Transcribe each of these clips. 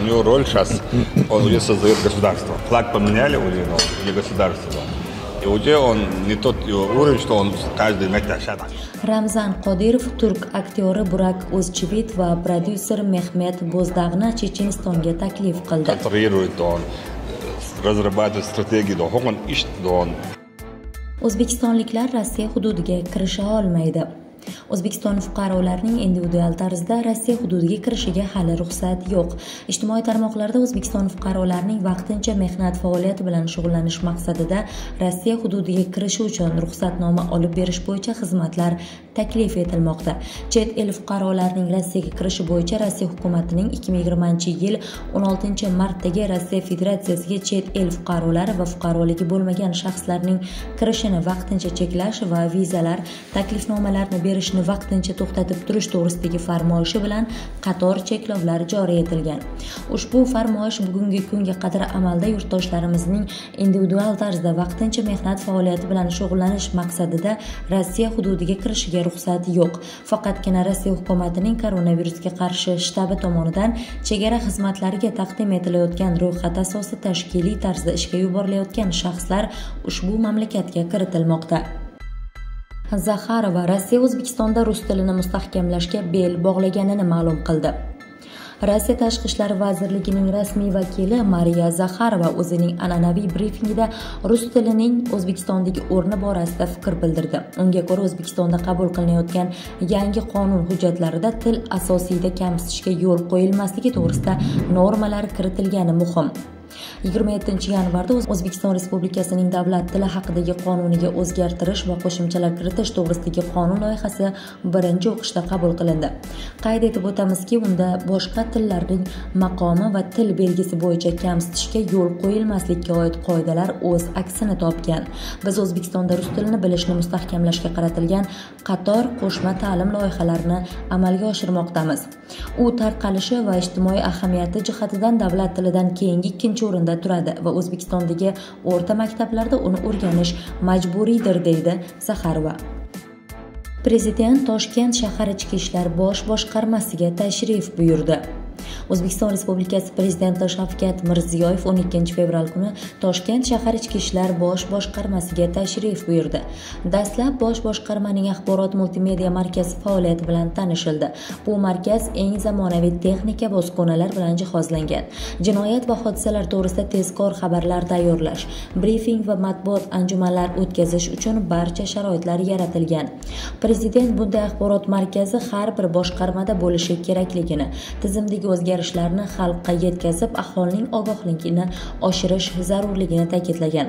У него роль сейчас, он уже создает государство. Флаг поменяли у него, или государство. И уже он не тот уровень, что он каждый мектеп ramzan qodirov turk aktyori burak o'zchivit va prodyuser mehmet bo'zdag'ni chechenistonga taklif qildi он, разрабатывает стратегии, он ищет, он o'zbekistonliklar rossiya hududiga kirisha olmaydi. O'zbekiston fuqarolarining individual tarzda rossiya hududiga kirishiga hali ruxsat yo'q. Ijtimoiy tarmoqlarda o'zbekiston fuqarolarining vaqtincha mehnat faoliyati bilan shug'ullanish maqsadida rossiya hududiga kirishi uchun ruxsatnoma olib berish bo'yicha xizmatlar taklif etilmoqda. Chet el fuqarolarining rossiyaga kirishi bo'yicha rossiya hukumatining 2020 yil 16 martdagi rossiya federatsiyasiga chet el fuqarolari va fuqaroligi bo'lmagan shaxslarning kirishini vaqtincha cheklash va vizalar taklifnomalarni berishni vaqtincha to'xtatib turish to'g'risidagi farmoyishi bilan qator cheklovlar joriy etilgan. Ushbu farmoyish bugungi kunga qadar amalda yurtdoshlarimizning individual tarzda vaqtincha mehnat faoliyati bilan shug'ullanish maqsadida rossiya hududiga kirishiga ruxsat yo'q. Faqatgina rossiya hukumatining koronavirusga qarshi shtabi tomonidan chegara xizmatlariga taqdim etilayotgan ro'yxat asosida tashkiliy tarzda ishga yuborilayotgan shaxslar ushbu mamlakatga kiritilmoqda. Zaxarova rossiya o'zbekistonda rus tilini mustahkamlashga bel bog'laganini ma'lum qildi. Rossiya tashqi ishlar vazirligining rasmiy vakili mariya zaxarova o'zining an'anaviy brifingida rus tilining o'zbekistondagi o'rni borasida fikr bildirdi. Unga ko'ra o'zbekistonda qabul qilinayotgan yangi qonun hujjatlarida til asosiyda kamsitishga yo'l qo'yilmasligi to'g'risida normalar kiritilgani muhim. 27 yanvarda o'zbekiston respublikasining davlat tili haqidagi qonuniga o'zgartirish va qo'shimchalar kiritish to'g'risidagi qonun loyihasi birinchi o'qishda qabul qilindi. Qayd etib o'tamizki unda boshqa tillarning maqomi va til belgisi bo'yicha kamsitishga yo'l qo'yilmaslikka oid qoidalar o'z aksini topgan. Biz o'zbekistonda rus tilini bilishni mustahkamlashga qaratilgan qator qo'shma ta'lim loyihalarini amalga oshirmoqdamiz. U tarqalishi va ijtimoiy ahamiyati jihatidan davlat tilidan keyingi ikkinchi o'rinda o'rinda turadi va o'zbekistondagi o'rta maktablarda uni o'rganish majburiydir deydi zaxarova prezident toshkent shahar ichki ishlar bosh boshqarmasiga tashrif buyurdi. O'zbekiston respublikasi prezidenti shavkat mirziyoyev 12 fevral kuni toshkent shahar ichki ishlar bosh boshqarmasiga tashrif buyurdi. Dastlab bosh boshqarmaning axborot multimedia markazi faoliyati bilan tanishildi. Bu markaz eng zamonaviy texnika va uskunalar bilan jihozlangan. Jinoyat va hodisalar to'g'risida tezkor xabarlar tayyorlash brifing va matbuot anjumanlar o'tkazish uchun barcha sharoitlar yaratilgan. Prezident bunday axborot markazi har bir boshqarmada bo'lishi kerakligini tizimdagi o'zgarishlarni xalqqa yetkazib aholining ogohligini oshirish zarurligini ta'kidlagan.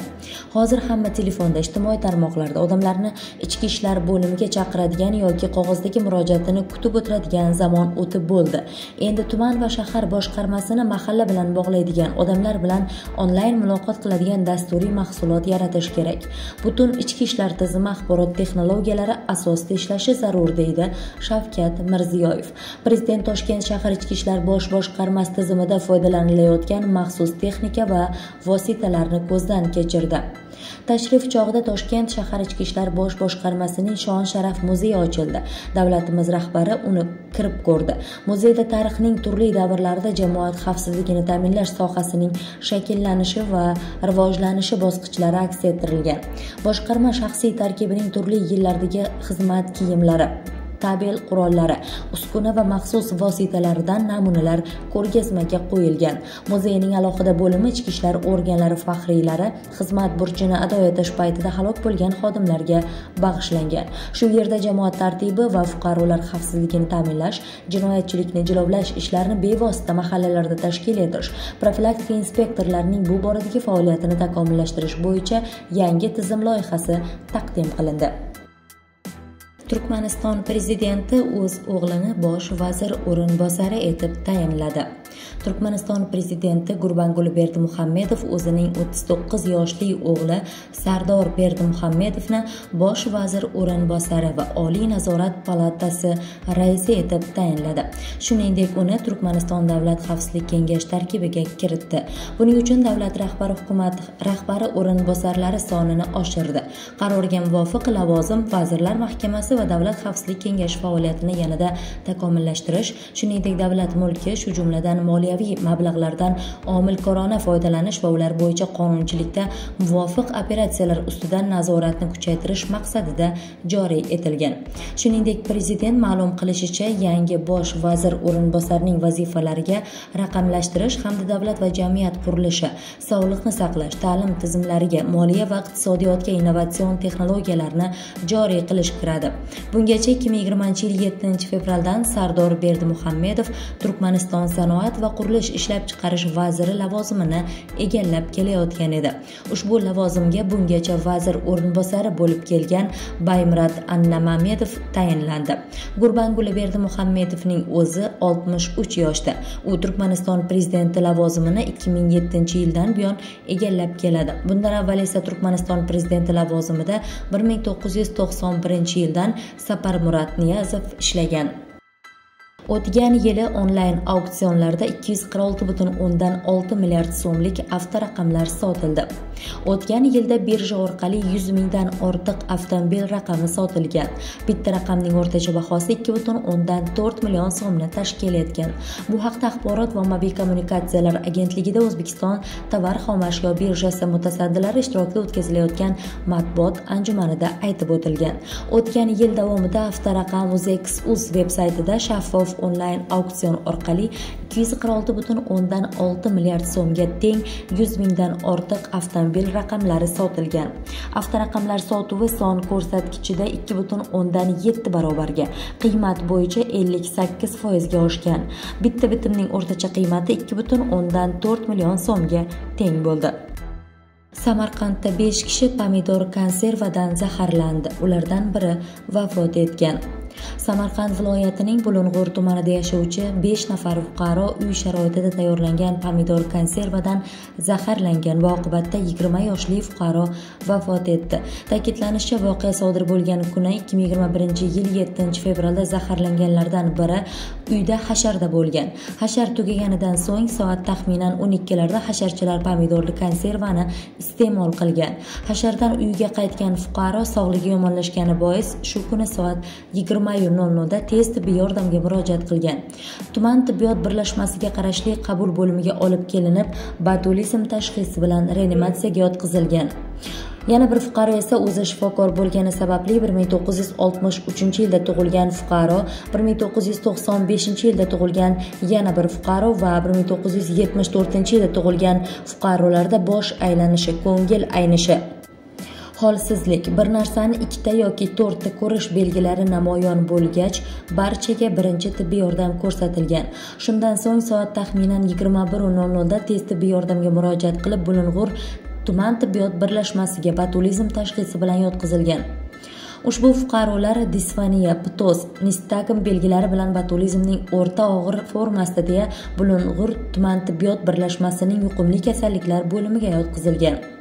Hozir hamma telefonda ijtimoiy tarmoqlarda odamlarni ichki ishlar bo'limiga chaqiradigan yoki qog'ozdagi murojaatini kutib o'tiradigan zamon o'tib bo'ldi. Endi tuman va shahar boshqarmasini mahalla bilan bog'laydigan odamlar bilan onlayn muloqot qiladigan dasturiy mahsulot yaratish kerak. Butun ichki ishlar tizimi axborot texnologiyalari asosida ishlashi zarur deydi shavkat mirziyoyev. Prezident toshkent shahar ichki ishlar bosh boshqarmasi tizimida foydalanilayotgan maxsus texnika va vositalarni ko'zdan kechirdi. Tashrif chog'ida toshkent shahar ichki ishlar bosh boshqarmasining shon sharaf muzeyi ochildi. Davlatimiz rahbari uni kirib ko'rdi. Muzeyda tarixning turli davrlarida jamoat xavfsizligini ta'minlash sohasining shakllanishi va rivojlanishi bosqichlari aks ettirilgan. Boshqarma shaxsiy tarkibining turli yillardagi xizmat kiyimlari. Tabel qurollari uskuna va maxsus vositalaridan namunalar ko'rgazmaga qo'yilgan. Muzeyning alohida bo'limi ichki ishlar organlari faxriylari xizmat burchini ado etish paytida halok bo'lgan xodimlarga bag'ishlangan. Shu yerda jamoat tartibi va fuqarolar xavfsizligini ta'minlash jinoyatchilikni jilovlash ishlarini bevosita mahallalarda tashkil etish profilaktika inspektorlarining bu boradagi faoliyatini takomillashtirish bo'yicha yangi tizim loyihasi taqdim qilindi. Turkmaniston prezidenti o'z o'g'lini bosh vazir o'rinbosari etib tayinladi. Turkmaniston prezidenti gurbanguli berdimuhammedov o'zining o'ttiz to'qqiz yoshli o'g'li sardor berdimuhammedovni bosh vazir o'rinbosari va oliy nazorat palatasi raisi etib tayinladi. Shuningdek uni turkmaniston davlat xavfsizlik kengashi tarkibiga kiritdi. Buning uchun davlat rahbari hukumat rahbari o'rinbosarlari sonini oshirdi. Qarorga muvofiq lavozim vazirlar mahkamasi va davlat xavfsizlik kengashi faoliyatini yanada takomillashtirish shuningdek davlat mulki shu jumladan moliyaviy mablag'lardan omilkorona foydalanish va ular bo'yicha qonunchilikda muvofiq operatsiyalar ustidan nazoratni kuchaytirish maqsadida joriy etilgan. Shuningdek prezident ma'lum qilishicha yangi bosh vazir o'rinbosarining vazifalariga raqamlashtirish hamda davlat va jamiyat qurilishi sog'liqni saqlash ta'lim tizimlariga moliya va iqtisodiyotga innovatsion texnologiyalarni joriy qilish kiradi. Bungacha ikki ming yigirmanchi yil yettinchi fevraldan sardor berdimuhammedov turkmaniston sanoat va qurilish ishlab chiqarish vaziri lavozimini egallab kelayotgan edi. Ushbu lavozimga bungacha vazir o'rinbosari bo'lib kelgan baymurat annamamedov tayinlandi. Gurbanguli berdimuhammedovning o'zi oltmish uch yoshda. U turkmaniston prezidenti lavozimini ikki ming yettinchi yildan buyon egallab keladi. Bundan avval esa turkmaniston prezidenti lavozimida bir ming to'qqiz yuz to'qson birinchi yildan saparmurat niyazov ishlagan. O'tgan yili onlayn auksionlarda ikki yuz qirq olti butun o'ndan olti milliard so'mlik avtoraqamlar sotildi. O'tgan yilda birja orqali yuz mingdan ortiq avtomobil raqami sotilgan. Bitta raqamning o'rtacha bahosi ikki butun o'ndan to'rt million so'mni tashkil etgan. Bu haqda axborot va mobil kommunikatsiyalar agentligida o'zbekiston tovar xomashyo birjasi mutasaddilari ishtirokida o'tkazilayotgan matbuot anjumanida aytib o'tilgan. O'tgan yil davomida avtoraqam uz veb saytida shaffof onlayn auksion orqali ikki yuz qirq olti butun o'ndan olti milliard so'mga teng 100 mingdan ortiq avtomobil raqamlari sotilgan. Avtoraqamlar sotuvi son ko'rsatkichida ikki butun o'ndan yetti barobarga qiymat bo'yicha ellik sakkiz foizga oshgan. Bitta bitimning o'rtacha qiymati ikki butun o'ndan to'rt million so'mga teng bo'ldi. Samarqandda 5 kishi pomidor konservadan zaharlandi. Ulardan biri vafot etgan. samarqand viloyatining bulung'ur tumanida yashovchi 5 nafar fuqaro uy sharoitida tayyorlangan pomidor konservadan zaharlangan va oqibatda 20 yoshli fuqaro vafot etdi. Ta'kidlanishicha voqea sodir bo'lgan kuni 2021 yil 7 fevralda zaharlanganlardan biri uyda hasharda bo'lgan. Hashar tugaganidan so'ng soat taxminan o'n larda hasharchilar pomidorli konservani iste'mol qilgan. Hashardan uyga qaytgan fuqaro sog'ligi yomonlashgani bois shu kuni soat 20 mayu nolnoda tez tibbiy yordamga murojaat qilgan. Tuman tibbiyot birlashmasiga qarashli qabul bo'limiga olib kelinib batulizm tashxisi bilan reanimatsiyaga yotqizilgan. Yana bir fuqaro esa o'zi shifokor bo'lgani sababli 1963 yilda tug'ilgan fuqaro 1995 yilda tug'ilgan yana bir fuqaro va 1974 yilda tug'ilgan fuqarolarda bosh aylanishi ko'ngil aynishi. Holsizlik. Bir narsani ikkita yoki to'rtta ko'rish belgilari namoyon bo'lgach barchaga birinchi tibbiy yordam ko'rsatilgan. Shundan so'ng soat taxminan yigirma bir nol nolda tez tibbiy yordamga murojaat qilib bulung'ur tuman tibbiyot birlashmasiga botulizm tashxisi bilan yotqizilgan. Ushbu fuqarolar disfaniya ptoz nistagm belgilari bilan botulizmning o'rta og'ir formasida deya bulung'ur tuman tibbiyot birlashmasining yuqumli kasalliklar bo'limiga yotqizilgan.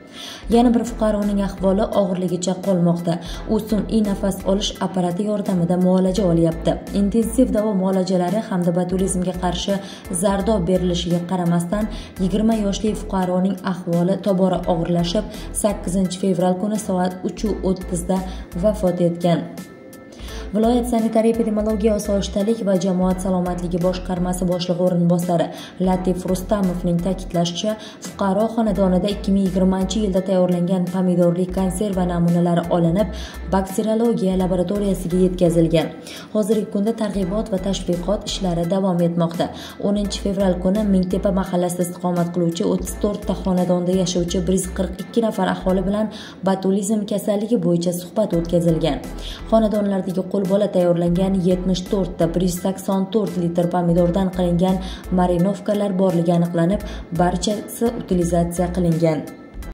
Yana bir fuqaroning ahvoli og'irligicha qolmoqda. U sun'iy nafas olish apparati yordamida muolaja olyapti. Intensiv davo muolajalari hamda botulizmga qarshi zardob berilishiga qaramasdan yigirma yoshli fuqaroning ahvoli tobora og'irlashib sakkizinchi fevral kuni soat uchu o'ttizda vafot etgan. Viloyat sanitariya epidemiologiya osoyishtalik va jamoat salomatligi boshqarmasi boshlig'i o'rinbosari latif rustamovning ta'kidlashicha fuqaro xonadonida ikki ming yigirmanchi yilda tayyorlangan pomidorli konserva namunalari olinib bakteriologiya laboratoriyasiga yetkazilgan. Hozirgi kunda targ'ibot va tashviqot ishlari davom etmoqda. O'ninchi fevral kuni mingtepa mahallasida istiqomat qiluvchi o'ttiz to'rtta xonadonda yashovchi bir yuz qirq ikki nafar aholi bilan botulizm kasalligi bo'yicha suhbat o'tkazilgan. Xonadonlardagi qo'l bola tayyorlangan yetmish to'rtta bir yuz sakson to'rt litr pomidordan qilingan marinovkalar borligi aniqlanib barchasi utilizatsiya qilingan.